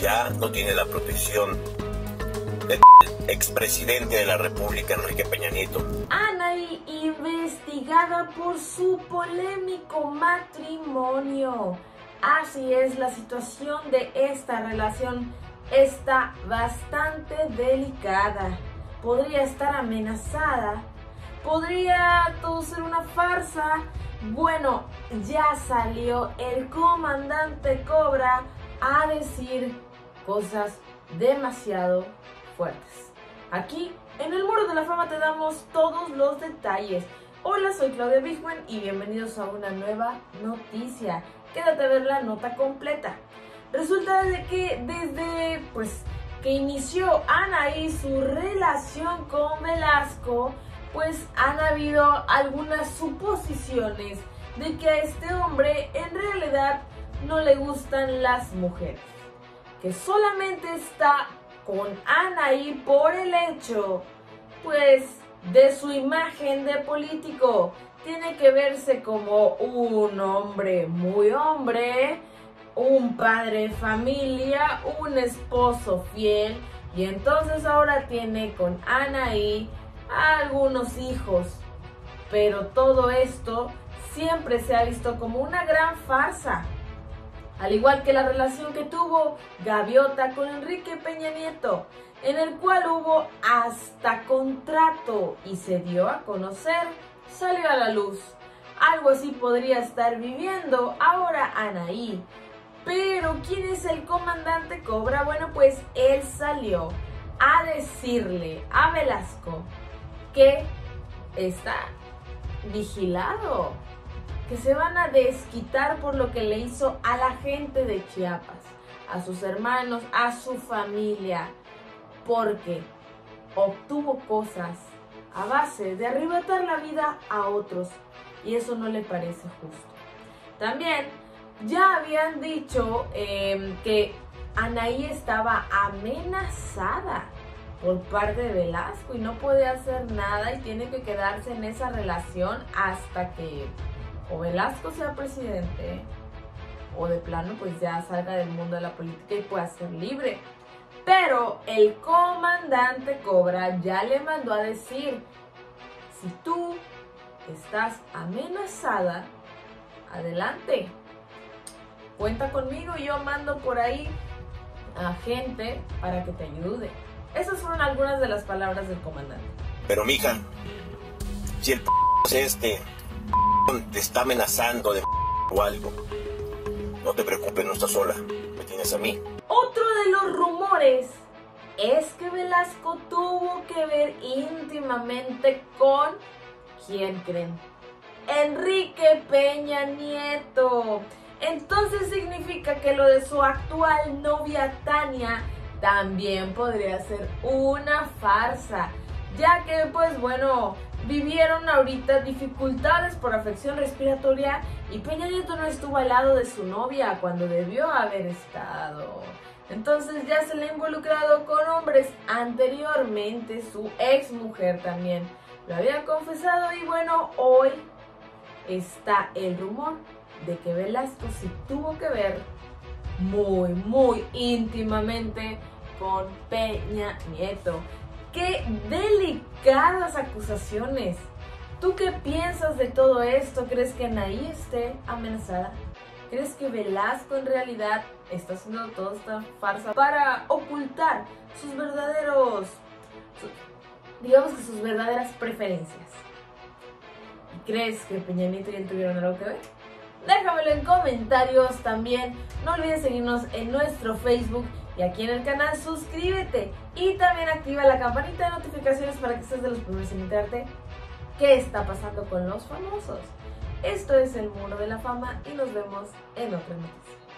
ya no tiene la protección del expresidente de la República, Enrique Peña Nieto. Anaí investigada por su polémico matrimonio. Así es, la situación de esta relación está bastante delicada. Podría estar amenazada. Podría todo ser una farsa. Bueno, ya salió el comandante Cobra a decir cosas demasiado fuertes. Aquí, en el Muro de la Fama, te damos todos los detalles. Hola, soy Claudia Bigman y bienvenidos a una nueva noticia. Quédate a ver la nota completa. Resulta de que desde pues que inició Ana y su relación con Velasco, pues han habido algunas suposiciones de que a este hombre en realidad no le gustan las mujeres, que solamente está con Anaí por el hecho, pues, de su imagen de político. Tiene que verse como un hombre muy hombre, un padre de familia, un esposo fiel, y entonces ahora tiene con Anaí algunos hijos. Pero todo esto siempre se ha visto como una gran farsa al igual que la relación que tuvo Gaviota con Enrique Peña Nieto, en el cual hubo hasta contrato y se dio a conocer, salió a la luz. Algo así podría estar viviendo ahora Anaí. Pero ¿quién es el comandante Cobra? Bueno, pues él salió a decirle a Velasco que está vigilado que se van a desquitar por lo que le hizo a la gente de Chiapas, a sus hermanos, a su familia, porque obtuvo cosas a base de arrebatar la vida a otros y eso no le parece justo. También ya habían dicho em, que Anaí estaba amenazada por parte de Velasco y no puede hacer nada y tiene que quedarse en esa relación hasta que o Velasco sea presidente o de plano pues ya salga del mundo de la política y pueda ser libre. Pero el comandante Cobra ya le mandó a decir, si tú estás amenazada, adelante. Cuenta conmigo yo mando por ahí a gente para que te ayude. Esas fueron algunas de las palabras del comandante. Pero mija, si el es este te está amenazando de o algo, no te preocupes, no estás sola, me tienes a mí. Otro de los rumores es que Velasco tuvo que ver íntimamente con, ¿quién creen? Enrique Peña Nieto. Entonces significa que lo de su actual novia Tania también podría ser una farsa, ya que pues bueno, vivieron ahorita dificultades por afección respiratoria y Peña Nieto no estuvo al lado de su novia cuando debió haber estado. Entonces ya se le ha involucrado con hombres anteriormente, su ex mujer también lo había confesado y bueno, hoy está el rumor de que Velasco sí tuvo que ver muy, muy íntimamente con Peña Nieto. Qué delicadas acusaciones. ¿Tú qué piensas de todo esto? ¿Crees que Anaí esté amenazada? ¿Crees que Velasco en realidad está haciendo toda esta farsa para ocultar sus verdaderos, digamos que sus verdaderas preferencias? ¿Y crees que Peña Nieto ya tuvieron algo que ver? Déjamelo en comentarios también. No olvides seguirnos en nuestro Facebook y aquí en el canal suscríbete y también activa la campanita de notificaciones para que estés de los primeros en enterarte qué está pasando con los famosos. Esto es el Muro de la Fama y nos vemos en otra noticia.